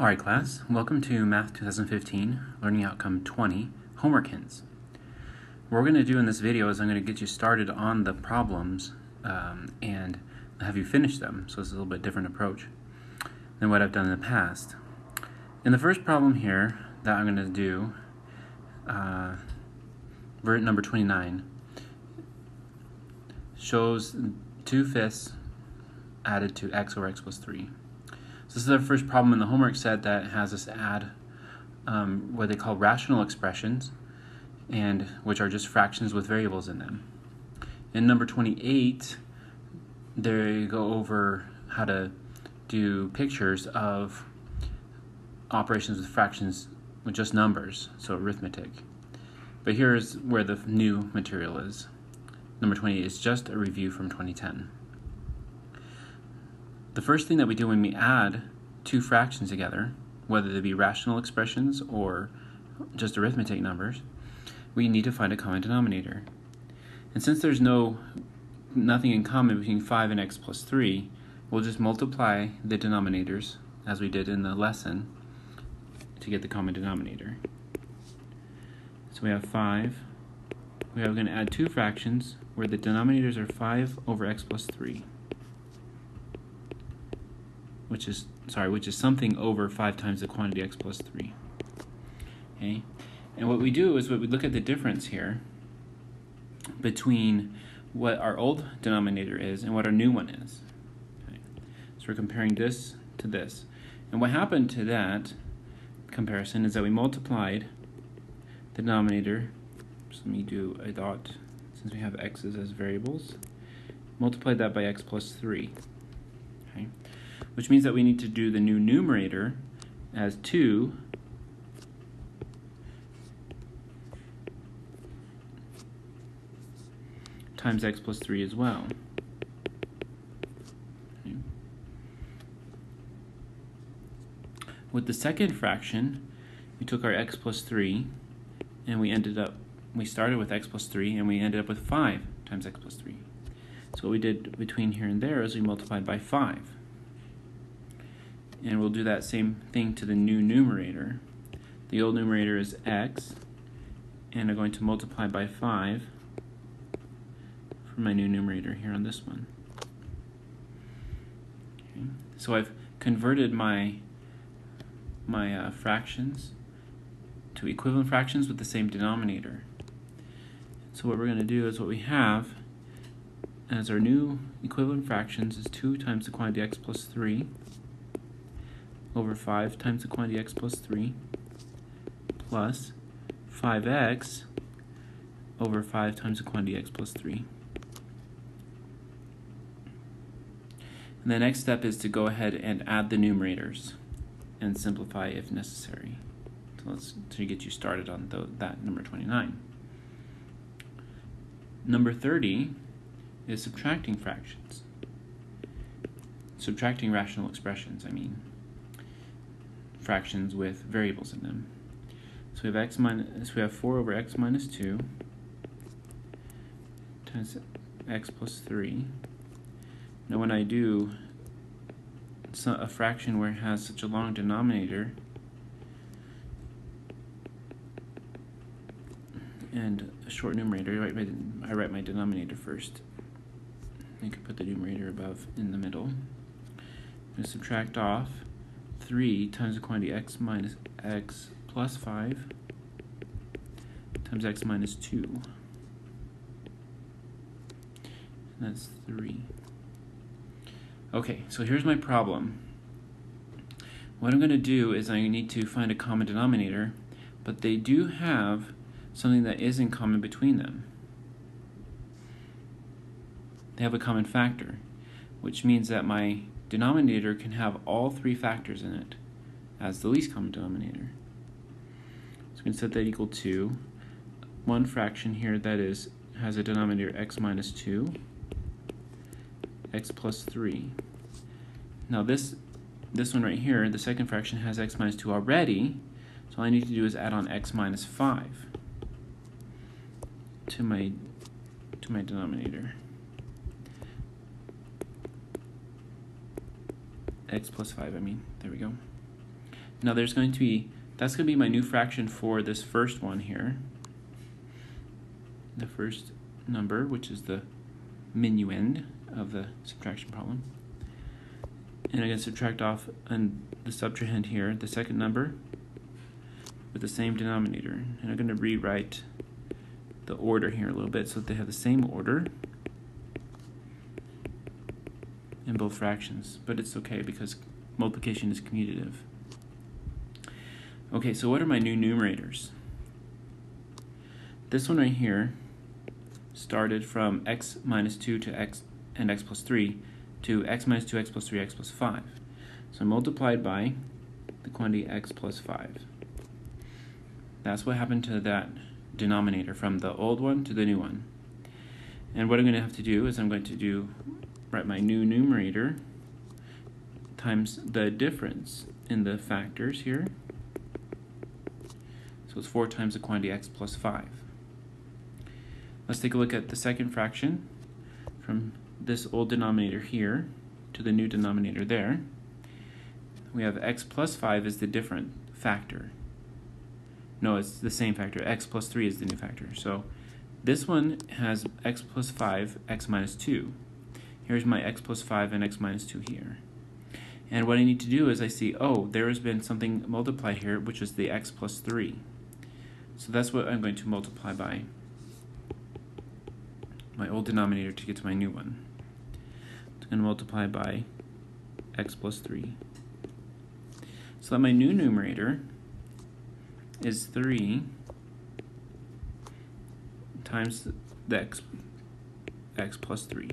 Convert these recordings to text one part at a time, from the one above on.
Alright class, welcome to Math 2015, Learning Outcome 20, Homework Hints. What we're going to do in this video is I'm going to get you started on the problems um, and have you finish them, so it's a little bit different approach than what I've done in the past. In the first problem here that I'm going to do, uh, number 29, shows 2 fifths added to x over x plus 3. So this is our first problem in the homework set that has us add um, what they call rational expressions, and which are just fractions with variables in them. In number 28, they go over how to do pictures of operations with fractions with just numbers, so arithmetic. But here's where the new material is. Number 20 is just a review from 2010. The first thing that we do when we add two fractions together, whether they be rational expressions or just arithmetic numbers, we need to find a common denominator. And since there's no nothing in common between 5 and x plus 3, we'll just multiply the denominators as we did in the lesson to get the common denominator. So we have 5. We are going to add two fractions where the denominators are 5 over x plus 3 which is sorry, which is something over 5 times the quantity x plus 3. Okay? And what we do is what we look at the difference here between what our old denominator is and what our new one is. Okay? So we're comparing this to this. And what happened to that comparison is that we multiplied the denominator. So let me do a dot since we have x's as variables. Multiplied that by x plus 3. Okay? Which means that we need to do the new numerator as 2 times x plus 3 as well. With the second fraction, we took our x plus 3 and we ended up, we started with x plus 3 and we ended up with 5 times x plus 3. So what we did between here and there is we multiplied by 5 and we'll do that same thing to the new numerator. The old numerator is x, and I'm going to multiply by 5 for my new numerator here on this one. Okay. So I've converted my my uh, fractions to equivalent fractions with the same denominator. So what we're going to do is what we have as our new equivalent fractions is 2 times the quantity x plus 3 over 5 times the quantity x plus 3 plus 5x over 5 times the quantity x plus 3. And the next step is to go ahead and add the numerators and simplify if necessary. So let's to get you started on the, that number 29. Number 30 is subtracting fractions. Subtracting rational expressions, I mean fractions with variables in them. So we have x minus, so we have 4 over x minus 2 times x plus 3. Now when I do a fraction where it has such a long denominator, and a short numerator, I write my, I write my denominator first. I can put the numerator above in the middle. I'm going to subtract off 3 times the quantity x minus x plus 5 times x minus 2. And that's 3. Okay, so here's my problem. What I'm going to do is I need to find a common denominator, but they do have something that is in common between them. They have a common factor, which means that my denominator can have all three factors in it as the least common denominator. So we can set that equal to one fraction here that is has a denominator x minus 2, x plus 3. Now this this one right here, the second fraction has x minus 2 already, so all I need to do is add on x minus 5 to my to my denominator. X plus 5, I mean. There we go. Now there's going to be, that's going to be my new fraction for this first one here. The first number, which is the minuend of the subtraction problem. And I'm going to subtract off and the subtrahend here, the second number, with the same denominator. And I'm going to rewrite the order here a little bit so that they have the same order in both fractions. But it's okay because multiplication is commutative. Okay, so what are my new numerators? This one right here started from x minus 2 to x and x plus 3 to x minus 2, x plus 3, x plus 5. So multiplied by the quantity x plus 5. That's what happened to that denominator from the old one to the new one. And what I'm going to have to do is I'm going to do write my new numerator times the difference in the factors here. So it's 4 times the quantity x plus 5. Let's take a look at the second fraction from this old denominator here to the new denominator there. We have x plus 5 is the different factor. No, it's the same factor. x plus 3 is the new factor. So this one has x plus 5, x minus 2. Here's my x plus 5 and x minus 2 here. And what I need to do is I see, oh, there has been something multiplied here, which is the x plus 3. So that's what I'm going to multiply by my old denominator to get to my new one. It's going to multiply by x plus 3. So that my new numerator is 3 times the x, x plus 3.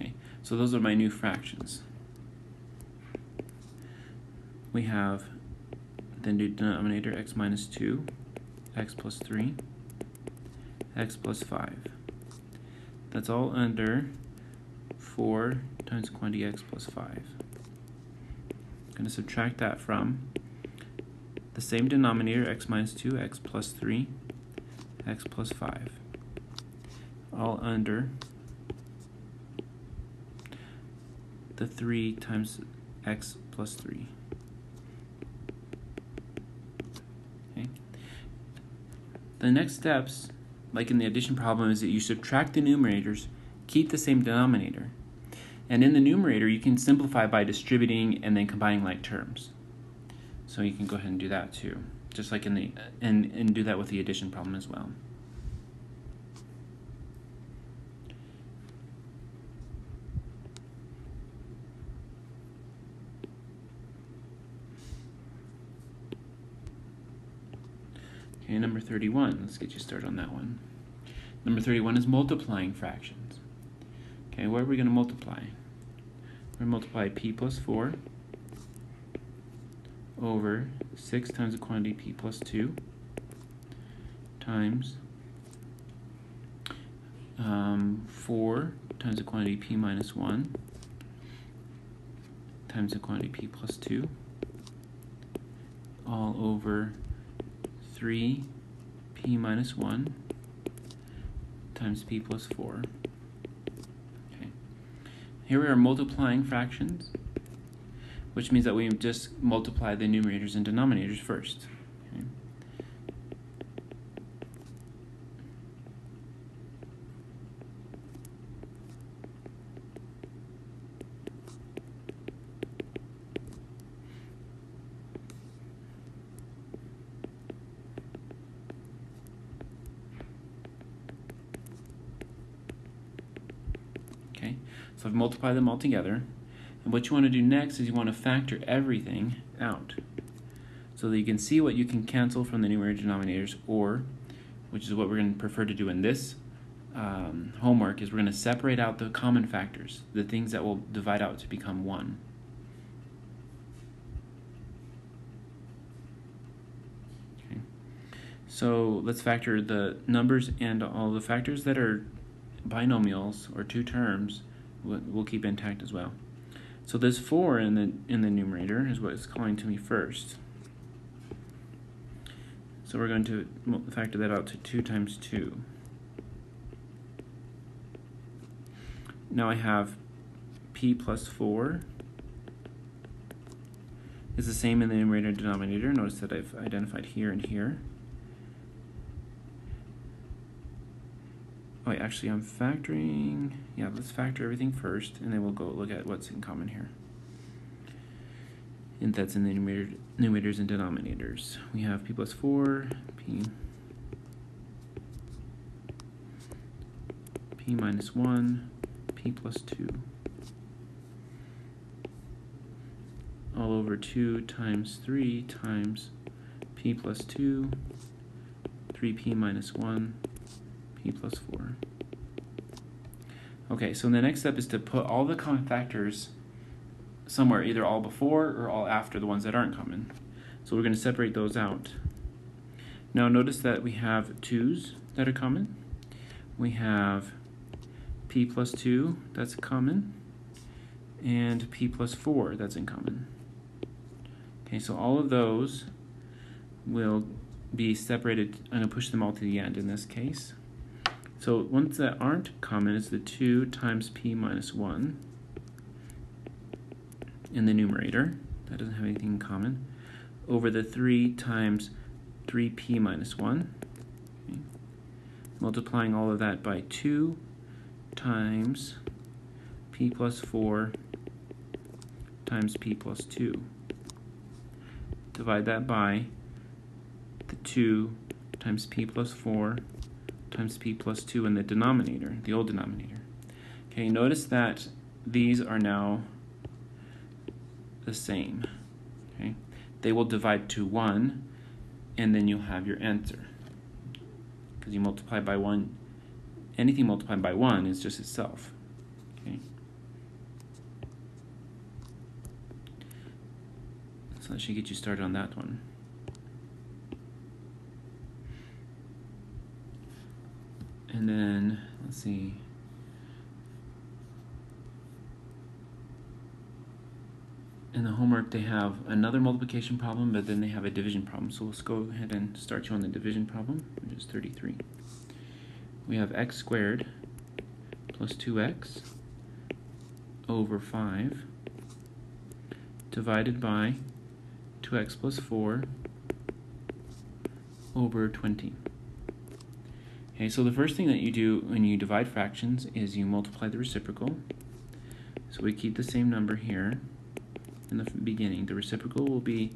Okay, so those are my new fractions. We have the new denominator x minus 2, x plus 3, x plus 5. That's all under 4 times quantity x plus 5. I'm going to subtract that from the same denominator, x minus 2, x plus 3, x plus 5. All under the 3 times x plus 3. Okay. The next steps like in the addition problem, is that you subtract the numerators, keep the same denominator. And in the numerator, you can simplify by distributing and then combining like terms. So you can go ahead and do that too, just like in the, and, and do that with the addition problem as well. Okay, number 31. Let's get you started on that one. Number 31 is multiplying fractions. Okay, what are we going to multiply? We're going to multiply p plus 4 over 6 times the quantity p plus 2 times um, 4 times the quantity p minus 1 times the quantity p plus 2 all over 3 p minus 1 times p plus 4. Okay. Here we are multiplying fractions, which means that we just multiply the numerators and denominators first. So I've multiplied them all together. And what you want to do next is you want to factor everything out. So that you can see what you can cancel from the numerator denominators, or, which is what we're going to prefer to do in this um, homework, is we're going to separate out the common factors, the things that will divide out to become 1. Okay. So let's factor the numbers and all the factors that are binomials, or two terms, we'll keep intact as well. So this 4 in the, in the numerator is what is calling to me first. So we're going to factor that out to 2 times 2. Now I have p plus 4 is the same in the numerator and denominator. Notice that I've identified here and here. Oh, wait, actually I'm factoring, yeah, let's factor everything first, and then we'll go look at what's in common here. And that's in the numerator, numerators and denominators. We have p plus 4, p, p minus 1, p plus 2. All over 2 times 3 times p plus 2, 3p minus 1, plus 4. Okay, so the next step is to put all the common factors somewhere, either all before or all after the ones that aren't common. So we're going to separate those out. Now notice that we have 2's that are common. We have p plus 2, that's common, and p plus 4, that's in common. Okay, so all of those will be separated. I'm going to push them all to the end in this case. So ones that aren't common is the 2 times p minus 1 in the numerator. That doesn't have anything in common. Over the 3 times 3p minus 1. Okay. Multiplying all of that by 2 times p plus 4 times p plus 2. Divide that by the 2 times p plus 4 times p plus 2 in the denominator, the old denominator. Okay, notice that these are now the same. Okay, They will divide to 1, and then you'll have your answer. Because you multiply by 1, anything multiplied by 1 is just itself. Okay. So that should get you started on that one. And then, let's see. In the homework, they have another multiplication problem, but then they have a division problem. So let's go ahead and start you on the division problem, which is 33. We have x squared plus 2x over 5 divided by 2x plus 4 over 20. Okay, so the first thing that you do when you divide fractions is you multiply the reciprocal. So we keep the same number here in the beginning. The reciprocal will be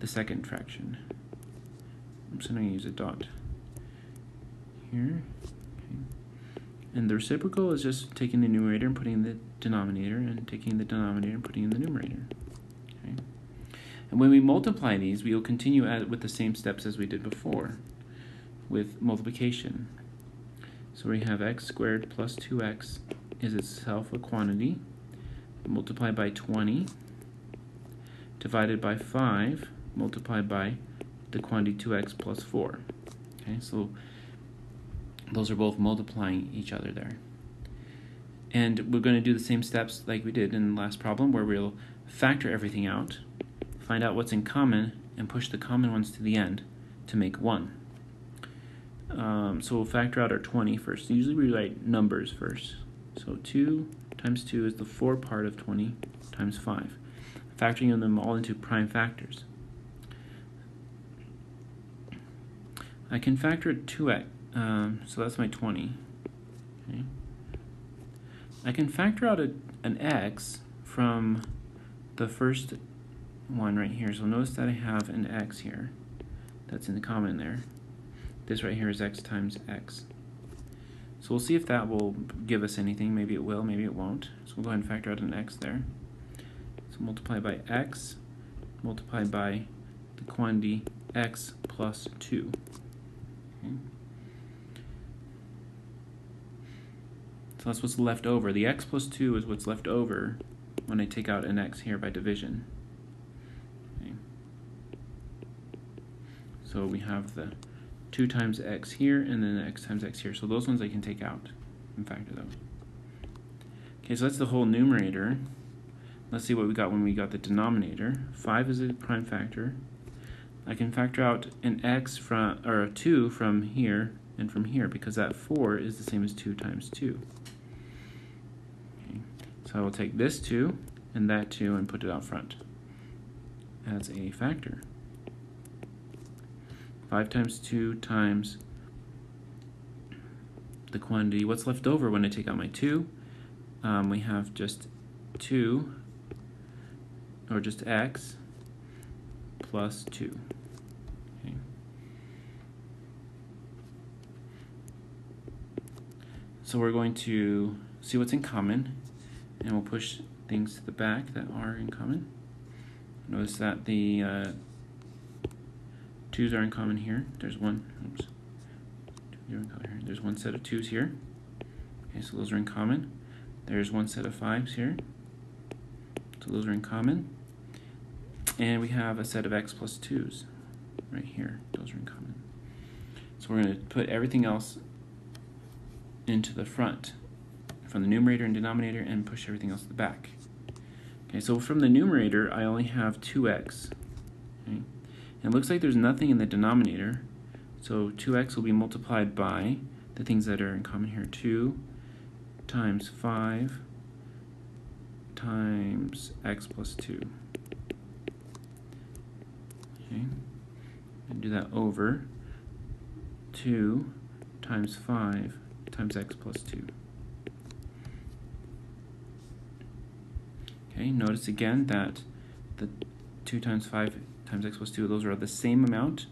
the second fraction. I'm just going to use a dot here. Okay. And the reciprocal is just taking the numerator and putting in the denominator and taking the denominator and putting in the numerator. Okay. And when we multiply these, we will continue with the same steps as we did before with multiplication. So we have x squared plus 2x is itself a quantity multiplied by 20 divided by 5 multiplied by the quantity 2x plus 4. Okay, so those are both multiplying each other there. And we're going to do the same steps like we did in the last problem where we'll factor everything out, find out what's in common, and push the common ones to the end to make 1. Um, so we'll factor out our 20 first. Usually we write numbers first. So 2 times 2 is the 4 part of 20 times 5. Factoring them all into prime factors. I can factor 2x, um, so that's my 20. Okay. I can factor out a, an x from the first one right here. So notice that I have an x here that's in the common there. This right here is x times x. So we'll see if that will give us anything. Maybe it will, maybe it won't. So we'll go ahead and factor out an x there. So multiply by x, multiply by the quantity x plus 2. Okay. So that's what's left over. The x plus 2 is what's left over when I take out an x here by division. Okay. So we have the 2 times x here, and then x times x here. So those ones I can take out and factor them. Okay, so that's the whole numerator. Let's see what we got when we got the denominator. 5 is a prime factor. I can factor out an x from, or a 2 from here and from here because that 4 is the same as 2 times 2. So I will take this 2 and that 2 and put it out front as a factor. 5 times 2 times the quantity, what's left over when I take out my 2? Um, we have just 2, or just x, plus 2. Okay. So we're going to see what's in common, and we'll push things to the back that are in common. Notice that the uh, twos are in common here. There's one. Oops. There's one set of twos here. Okay, so those are in common. There's one set of fives here. So those are in common. And we have a set of x plus 2's right here. Those are in common. So we're going to put everything else into the front from the numerator and denominator and push everything else to the back. Okay, so from the numerator, I only have 2x. And it looks like there's nothing in the denominator, so 2x will be multiplied by the things that are in common here. 2 times 5 times x plus 2. Okay, and do that over 2 times 5 times x plus 2. Okay, notice again that the 2 times 5 times x plus 2, those are the same amount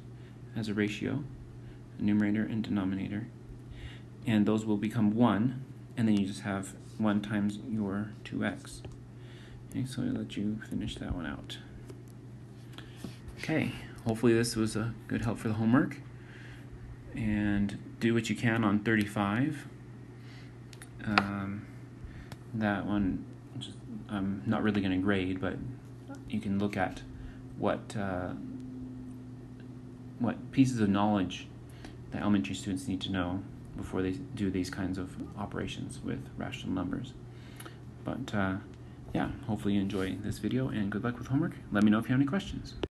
as a ratio, numerator and denominator. And those will become 1, and then you just have 1 times your 2x. Okay, so I'll let you finish that one out. Okay, hopefully this was a good help for the homework. And do what you can on 35. Um, that one, just, I'm not really going to grade, but you can look at what uh, what pieces of knowledge the elementary students need to know before they do these kinds of operations with rational numbers. But uh, yeah, hopefully you enjoy this video and good luck with homework. Let me know if you have any questions.